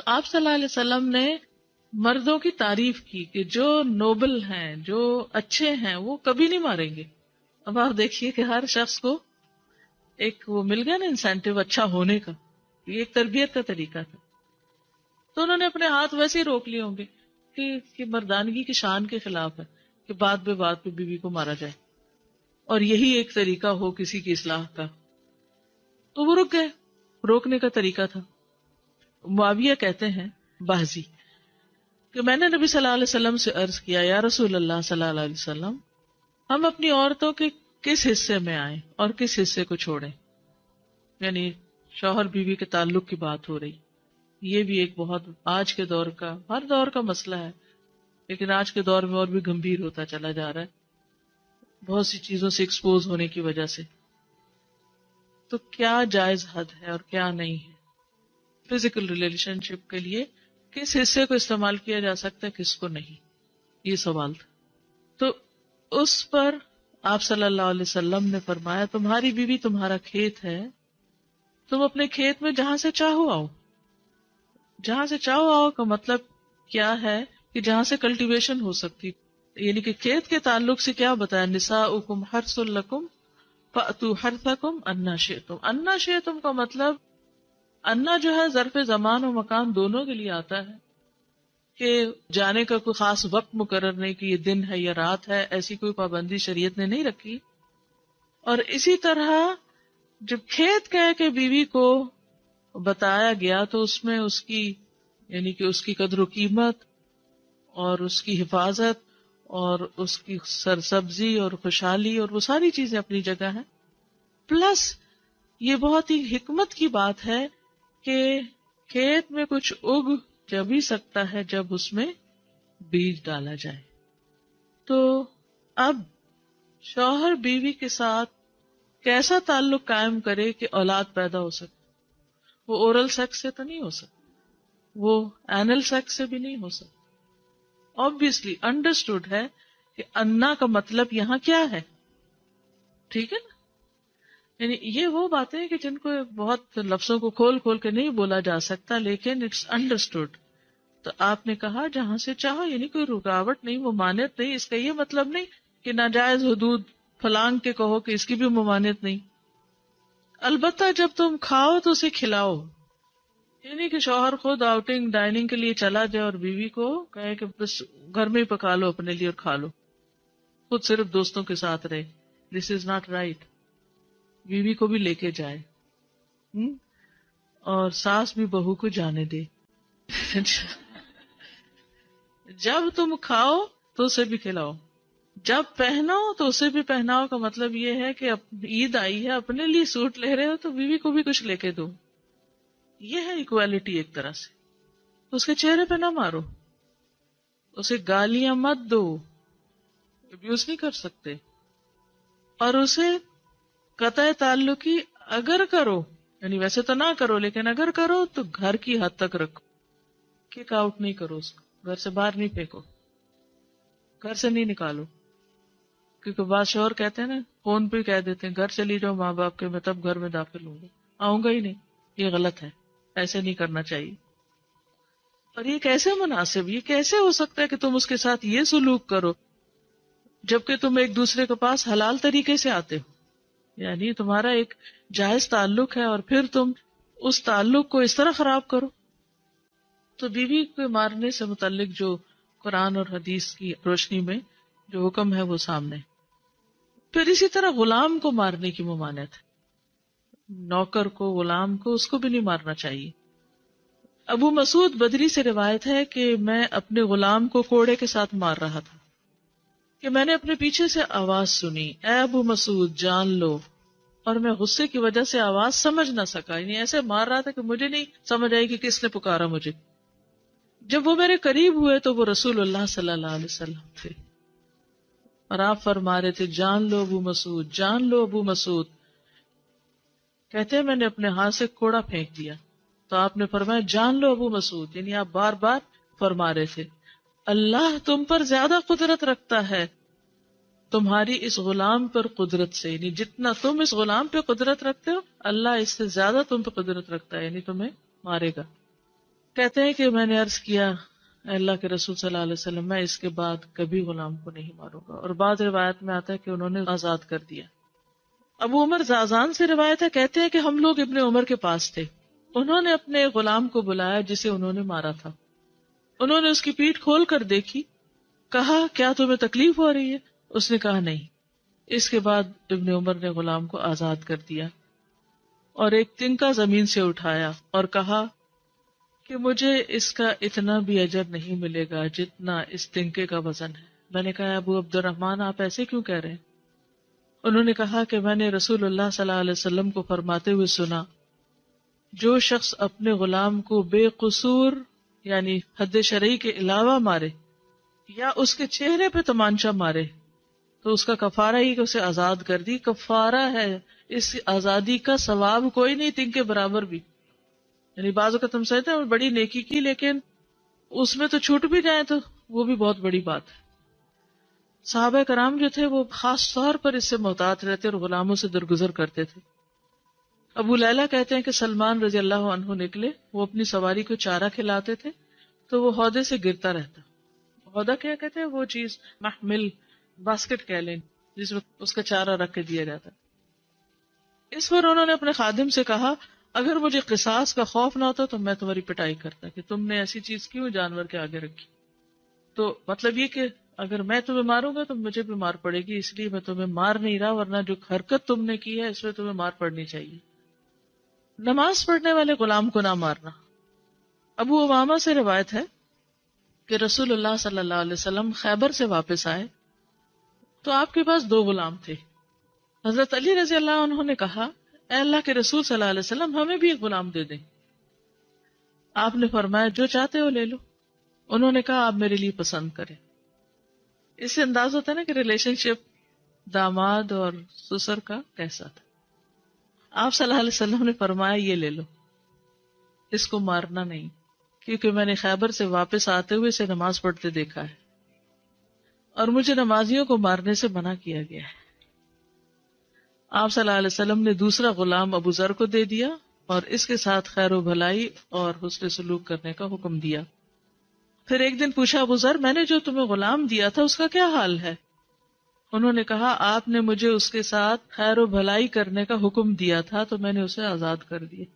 तो आप सल्लल्लाहु अलैहि वसल्लम ने मर्दों की तारीफ़ की कि जो नोबल हैं जो अच्छे हैं वो कभी नहीं मारेंगे। अब आप देखिए कि हर शख्स को एक वो मिल गया ना इंसेंटिव अच्छा होने का। ये एक तरबियत का तरीका था। तो उन्होंने अपने हाथ वैसे ही रोक लिए होंगे कि, कि मर्दानगी की शान के खिलाफ है कि बात बे बात पे बीवी को मारा जाए। और यही एक तरीका हो किसी की इसलाह का। तो वो रुक गए। रोकने का तरीका था। मुआविया कहते हैं, बाजी। कि मैंने नबी सल्लल्लाहु अलैहि वसल्लम से अर्ज़ किया, या रसूल अल्लाह सल्लल्लाहु अलैहि वसल्लम, हम अपनी औरतों के किस हिस्से में आए और किस हिस्से को छोड़ें? यानी शौहर बीवी के ताल्लुक की बात हो रही। ये भी एक बहुत आज के दौर का, हर दौर का मसला है। लेकिन आज के दौर में और भी गंभीर होता चला जा रहा है। बहुत सी चीज़ों से एक्सपोज होने की वजह से। तो क्या जायज़ हद है और क्या नहीं है? फ़िज़िकल रिलेशनशिप के लिए किस हिस्से को इस्तेमाल किया जा सकता है, किसको नहीं? ये सवाल था। तो उस पर आप सल्लल्लाहु अलैहि वसल्लम ने फरमाया, तुम्हारी बीवी तुम्हारा खेत है, तुम अपने खेत में जहाँ से चाहो आओ। जहाँ से चाहो आओ का मतलब क्या है कि जहाँ से कल्टीवेशन हो सकती यानी कि खेत के ताल्लुक से क्या बताया? निसा उकुम हरसुल्लकुम तू हर तकुम अन्ना शेतुम अन्ना शेतुम का मतलब अन्ना जो है जरफ जमान और मकान दोनों के लिए आता है कि जाने का कोई खास वक्त मुकर नहीं कि ये दिन है या रात है, ऐसी कोई पाबंदी शरीयत ने नहीं रखी। और इसी तरह जब खेत कह के बीवी को बताया गया तो उसमें उसकी, यानी कि उसकी कदर कीमत और उसकी हिफाजत और उसकी सरसब्जी और खुशहाली और वो सारी चीज़ें अपनी जगह है। प्लस ये बहुत ही हिकमत की बात है कि खेत में कुछ उग जब ही सकता है जब उसमें बीज डाला जाए। तो अब शौहर बीवी के साथ कैसा ताल्लुक कायम करे कि औलाद पैदा हो सके? वो ओरल सेक्स से तो नहीं हो सकता वो एनल सेक्स से भी नहीं हो सकता ऑब्वियसली अंडरस्टूड है कि अन्ना का मतलब यहाँ क्या है। ठीक है ना? यानी ये वो बातें हैं कि जिनको बहुत लफ्जों को खोल खोल के नहीं बोला जा सकता, लेकिन इट्स अंडरस्टूड तो आपने कहा, जहाँ से चाहो, यानी कोई रुकावट नहीं ममानियत नहीं, इसका ये मतलब नहीं कि नाजायज हदूद फलांग के कहो कि इसकी भी ममानियत नहीं। अलबत्ता जब तुम खाओ तो उसे खिलाओ। यानी कि शौहर खुद आउटिंग, डाइनिंग के लिए चला जाए और बीवी को कहे कि बस घर में ही पका लो, अपने लिए और खा लो। खुद सिर्फ़ दोस्तों के साथ रहे। दिस इज़ नॉट राइट बीवी को भी लेके जाए। हुँ? हम्म? और सास भी बहू को जाने दे। जब तुम खाओ तो उसे भी खिलाओ। जब पहनो तो उसे भी पहनाओ का मतलब ये है कि ईद आई है अपने लिए सूट ले रहे हो तो बीवी को भी कुछ लेके दो। ये है इक्वालिटी एक तरह से। उसके चेहरे पे ना मारो। उसे गालियाँ मत दो। अब्यूज नहीं कर सकते। और उसे कतः ताल्लुकी अगर करो, यानी वैसे तो ना करो, लेकिन अगर करो तो घर की हद तक रखो। किक आउट नहीं करो उसको। घर से बाहर नहीं फेंको। घर से नहीं निकालो। क्योंकि बादशाह कहते हैं ना, फ़ोन पे कह देते हैं, घर चली जाओ माँ बाप के, मैं तब घर में दाखिल होंगे आऊँगा ही नहीं। ये गलत है। ऐसे नहीं करना चाहिए। और ये कैसे मुनासिब? ये कैसे हो सकता है कि तुम उसके साथ ये सुलूक करो, जबकि तुम एक दूसरे के पास हलाल तरीके से आते हो? यानी तुम्हारा एक जायज़ ताल्लुक है और फिर तुम उस ताल्लुक को इस तरह खराब करो। तो बीवी को मारने से मुतलिक जो कुरान और हदीस की रोशनी में जो हुक्म है वो सामने। फिर इसी तरह गुलाम को मारने की ममानत है। नौकर को, गुलाम को, उसको भी नहीं मारना चाहिए। अबू मसूद बदरी से रिवायत है कि मैं अपने गुलाम को कोड़े के साथ मार रहा था। कि मैंने अपने पीछे से आवाज़ सुनी अबू मसूद, जान लो। और मैं गुस्से की वजह से आवाज़ समझ ना सका, यानी ऐसे मार रहा था कि मुझे नहीं समझ आई कि किसने पुकारा मुझे। जब वो मेरे करीब हुए तो वो रसूल सल्लल्लाहु अलैहि वसल्लम थे। और आप फरमा रहे थे, जान लो अबू मसूद, जान लो अबू मसूद। कहते हैं, मैंने अपने हाथ से कोड़ा फेंक दिया। तो आपने फरमाया, जान लो अबू मसूद। यानी आप बार बार फरमा रहे थे। अल्लाह तुम पर ज़्यादा कुदरत रखता है। तुम्हारी इस गुलाम पर कुदरत से, यानी जितना तुम इस गुलाम पे कुदरत रखते हो, अल्लाह इससे ज़्यादा तुम पे कुदरत रखता है, यानी तुम्हें मारेगा। कहते हैं कि मैंने अर्ज़ किया अल्लाह के रसूल सल्लल्लाहु अलैहि वसल्लम, मैं इसके बाद कभी गुलाम को नहीं मारूँगा। और बाद रिवायत में आता है कि उन्होंने आज़ाद कर दिया। अबू उमर जाजान से रिवायत है, कहते हैं कि हम लोग इब्ने उमर के पास थे। उन्होंने अपने गुलाम को बुलाया जिसे उन्होंने मारा था। उन्होंने उसकी पीठ खोल कर देखी। कहा, क्या तुम्हें तकलीफ़ हो रही है? उसने कहा, नहीं। इसके बाद इब्ने उमर ने गुलाम को आज़ाद कर दिया और एक तिनका ज़मीन से उठाया और कहा कि मुझे इसका इतना भी अजर नहीं मिलेगा जितना इस तिनके का वज़न है। मैंने कहा, अबू अब्दुलरहमान आप ऐसे क्यों कह रहे हैं? उन्होंने कहा कि मैंने अलैहि वसल्लम को फरमाते हुए सुना, जो शख्स अपने गुलाम को बेकसूर यानी हद शरई के अलावा मारे, या उसके चेहरे पे तमांचा मारे तो उसका कफारा ही उसे आज़ाद कर दी। कफारा है, इस आज़ादी का सवाब कोई नहीं तिंग के बराबर भी। यानी बाजू का तुम सहते हैं बड़ी नेकी की, लेकिन उसमें तो छूट भी जाए तो वो भी बहुत बड़ी बात है। साहब कराम जो थे, वो खास तौर पर इससे मोहतात रहते और गुलामों से दरगुजर करते थे। अबू लैला कहते हैं कि सलमान रज़ी अल्लाह अनहु निकले, वो अपनी सवारी को चारा खिलाते थे तो वो हौदे से गिरता रहता। हौदा क्या कहते हैं? वो चीज़ महमिल बास्केट कह लें जिसमें उसका चारा रख के दिया जाता। इस पर उन्होंने अपने खादिम से कहा, अगर मुझे किसास का खौफ ना होता तो मैं तुम्हारी पिटाई करता कि तुमने ऐसी चीज़ क्यों जानवर के आगे रखी? तो मतलब ये कि अगर मैं तुम्हें मारूँगा तो मुझे भी मार पड़ेगी, इसलिए मैं तुम्हें मार नहीं रहा, वरना जो हरकत तुमने की है, इसमें तुम्हें मार पड़नी चाहिए। नमाज़ पढ़ने वाले गुलाम को ना मारना। अबू उमामा से रिवायत है कि रसूलुल्लाह सल्लल्लाहु अलैहि वसल्लम खैबर से वापस आए। तो आपके पास दो गुलाम थे। हज़रत अली रज़ी अल्लाह उन्होंने कहा अल्लाह के रसूल सल्लल्लाहु अलैहि वसल्लम, हमें भी एक गुलाम दे दें। आपने फरमाया, जो चाहते हो ले लो। उन्होंने कहा, आप मेरे लिए पसंद करें। इससे अंदाज होता है ना कि रिलेशनशिप दामाद और ससुर का कैसा था। आप सल्लल्लाहु अलैहि वसल्लम ने फरमाया, ये ले लो। इसको मारना नहीं, क्योंकि मैंने खैबर से वापस आते हुए इसे नमाज़ पढ़ते देखा है और मुझे नमाजियों को मारने से मना किया गया है। आप सल्लल्लाहु अलैहि वसल्लम ने दूसरा गुलाम अबू जर को दे दिया और इसके साथ खैर भलाई और हुस्न सलूक करने का हुक्म दिया। फिर एक दिन पूछा, अबू जर, मैंने जो तुम्हें गुलाम दिया था, उसका क्या हाल है? उन्होंने कहा, आपने मुझे उसके साथ खैर भलाई करने का हुक्म दिया था तो मैंने उसे आज़ाद कर दिया।